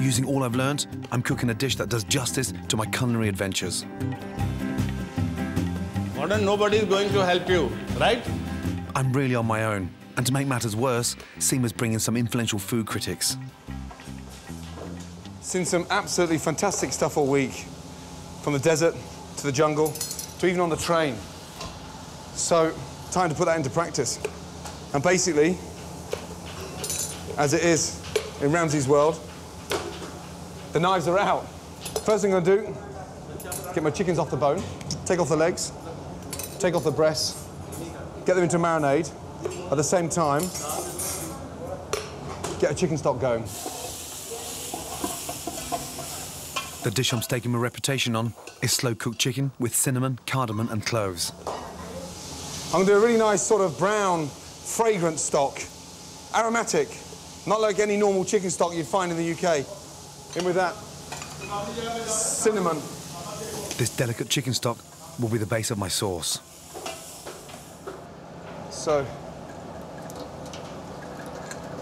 Using all I've learned, I'm cooking a dish that does justice to my culinary adventures. Modern, nobody is going to help you, right? I'm really on my own. And to make matters worse, Seema's bringing some influential food critics. Seen some absolutely fantastic stuff all week. From the desert to the jungle to even on the train. So, time to put that into practice. And basically, as it is in Ramsay's world, the knives are out. First thing I'm gonna do, get my chickens off the bone, take off the legs, take off the breasts, get them into marinade. At the same time, get a chicken stock going. The dish I'm staking my reputation on is slow-cooked chicken with cinnamon, cardamom and cloves. I'm gonna do a really nice sort of brown, fragrant stock. Aromatic, not like any normal chicken stock you'd find in the UK. In with that, cinnamon. This delicate chicken stock will be the base of my sauce. So,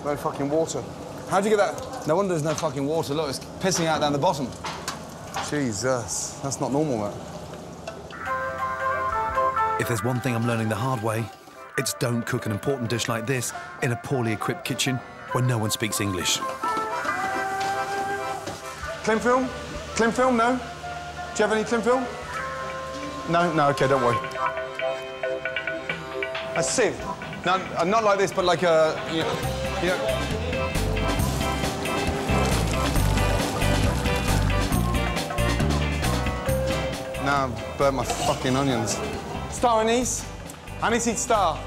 no fucking water. How'd you get that? No wonder there's no fucking water. Look, it's pissing out down the bottom. Jesus, that's not normal, man. If there's one thing I'm learning the hard way, it's don't cook an important dish like this in a poorly equipped kitchen where no one speaks English. Cling film? Cling film, no? Do you have any cling film? No, no, okay, don't worry. A sieve. No, uh, not like this, but like a, you know, you know. Now I've burnt my fucking onions. Star anise. Aniseed star.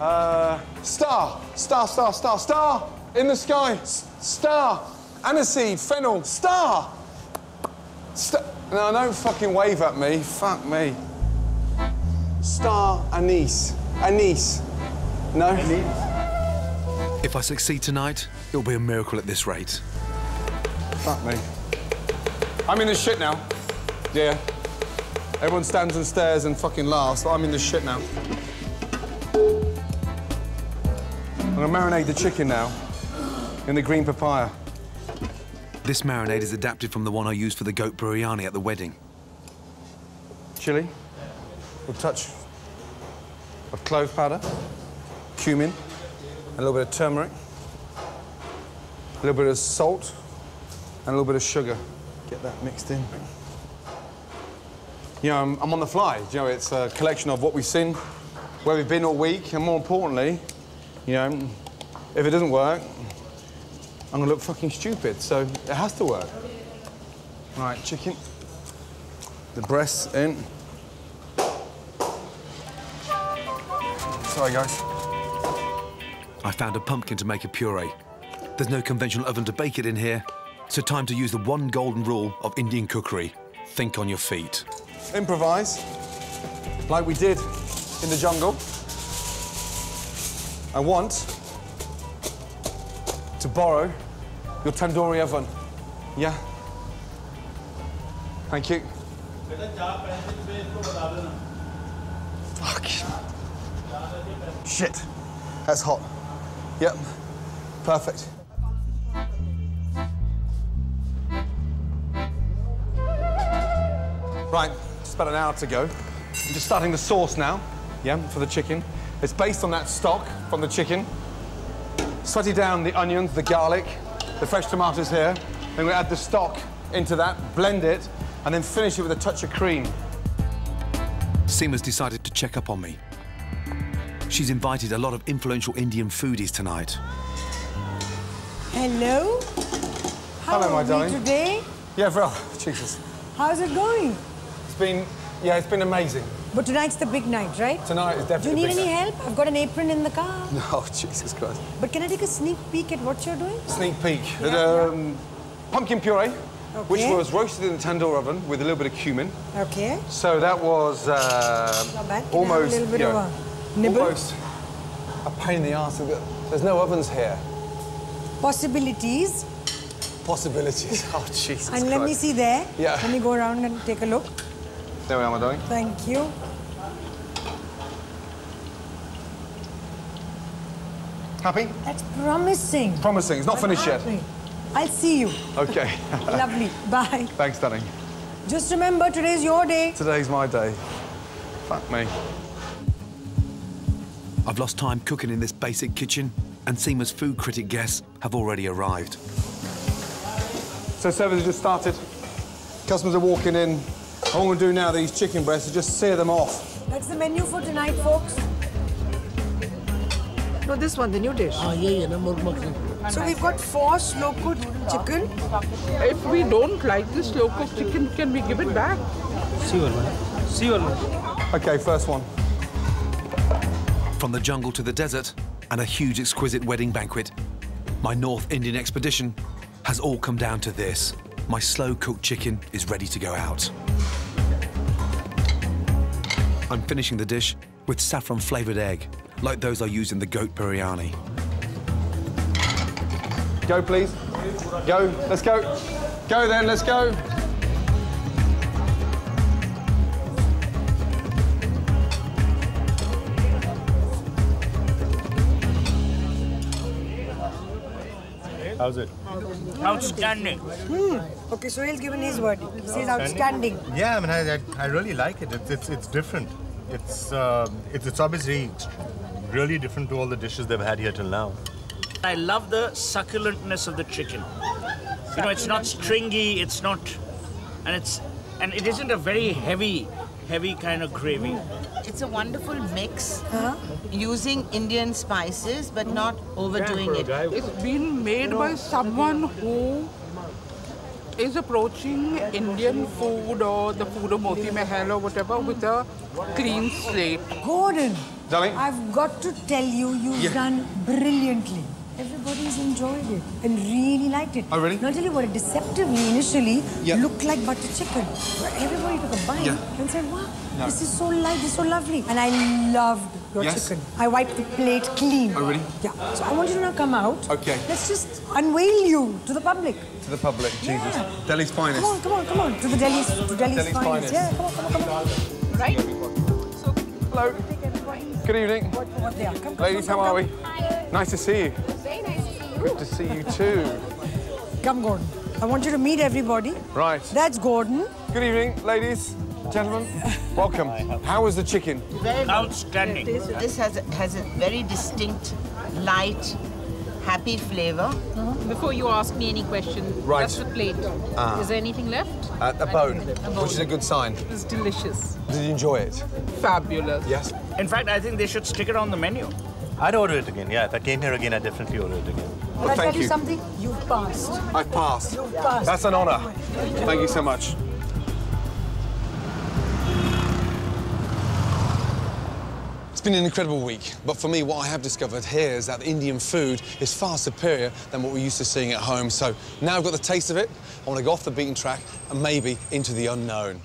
Uh, star. Star, star, star, star. In the sky. S- star. Aniseed, fennel, star. Star. No, don't fucking wave at me. Fuck me. Star anise. Anise. No? If I succeed tonight, it'll be a miracle at this rate. Fuck me. I'm in the shit now. Yeah. Everyone stands and stares and fucking laughs, but I'm in the shit now. I'm gonna marinate the chicken now in the green papaya. This marinade is adapted from the one I used for the goat biryani at the wedding. Chili, a touch of clove powder, cumin, a little bit of turmeric, a little bit of salt, and a little bit of sugar. Get that mixed in. You know, I'm, I'm on the fly. You know, it's a collection of what we've seen, where we've been all week, and more importantly, you know, if it doesn't work, I'm gonna look fucking stupid. So it has to work. Right, chicken. The breasts in. Sorry, guys. I found a pumpkin to make a puree. There's no conventional oven to bake it in here, so time to use the one golden rule of Indian cookery. Think on your feet. Improvise, like we did in the jungle. I want to borrow your tandoori oven. Yeah? Thank you. Fuck. Shit. That's hot. Yep. Perfect. Right, just about an hour to go. I'm just starting the sauce now, yeah, for the chicken. It's based on that stock from the chicken. Sweaty down the onions, the garlic, the fresh tomatoes here. Then we add the stock into that, blend it, and then finish it with a touch of cream. Seema's decided to check up on me. She's invited a lot of influential Indian foodies tonight. Hello. How Hello, my are we darling. today? Yeah, well, Jesus. How's it going? It's been, yeah, it's been amazing. But tonight's the big night, right? Tonight is Do you need any night. help? I've got an apron in the car. No, Jesus Christ. But can I take a sneak peek at what you're doing? Sneak peek. Yeah, um, Pumpkin puree, which was roasted in the tandoor oven with a little bit of cumin. Okay. So that was uh, Not bad. Can I have almost, a little bit you of a nibble. almost a pain in the ass. There's no ovens here. Possibilities. Possibilities. Oh, Jesus Christ. And let me see there. Yeah. Let me go around and take a look. There we are, my darling. Thank you. Happy? That's promising. Promising. It's not I'm finished yet. I'll see you. Okay. Lovely. Bye. Thanks, darling. Just remember, today's your day. Today's my day. Fuck me. I've lost time cooking in this basic kitchen, and Seema's food critic guests have already arrived. So service has just started. Customers are walking in. All I'm going to do now, these chicken breasts, is just sear them off. That's the menu for tonight, folks. No, this one, the new dish. Ah, yeah, yeah, number one. So we've got four slow-cooked chicken. If we don't like this slow-cooked chicken, can we give it back? See you, See you. Okay, first one. From the jungle to the desert and a huge exquisite wedding banquet, my North Indian expedition has all come down to this. My slow-cooked chicken is ready to go out. I'm finishing the dish with saffron-flavoured egg, like those I use in the goat biryani. Go, please. Go. Let's go. Go then, let's go. How's it? Outstanding. Okay, so he's given his word. He says outstanding. Yeah, I mean, I, I, I really like it. It's it's, it's different. It's, uh, it's it's obviously really different to all the dishes they've had here till now. I love the succulentness of the chicken. You know, it's not stringy, it's not, and it's, and it isn't a very heavy, heavy kind of gravy. It's a wonderful mix using Indian spices but not overdoing it. It's been made by someone who is approaching Indian food or the food of Moti Mahal or whatever with a clean slate. Gordon, Darling? I've got to tell you, you've Yeah. done brilliantly. Everybody's enjoyed it and really liked it. Oh, really? Tell you what, it deceptively initially Yeah. looked like butter chicken. But everybody took a bite Yeah. and said, wow, this is so light, this is so lovely. And I loved your Yes? chicken. I wiped the plate clean. Oh, really? Yeah. So I want you to now come out. Okay. Let's just unveil you to the public. To the public, Jesus. Yeah. Delhi's finest. Come on, come on, come on. To the Delhi's, to Delhi's, Delhi's finest. finest. Yeah, come on, come on, come on. Right? Hello. Good evening. What, what. Come, come, Ladies, come, how come, are we? Nice to see you. Good to see you too. Come, Gordon. I want you to meet everybody. Right. That's Gordon. Good evening, ladies, gentlemen. Welcome. How was the chicken? Very good. Outstanding. This has a, has a very distinct, light, happy flavor. Before you ask me any question, Right. that's the plate. Is there anything left? Uh, a bone, which is a good sign. It's delicious. Did you enjoy it? Fabulous. Yes. In fact, I think they should stick it on the menu. I'd order it again. Yeah, if I came here again, I'd definitely order it again. But I thank tell you you. something? You've passed. I've passed. You've passed. That's an honour. Thank you so much. It's been an incredible week, but for me, what I have discovered here is that Indian food is far superior than what we're used to seeing at home. So now I've got the taste of it, I want to go off the beaten track and maybe into the unknown.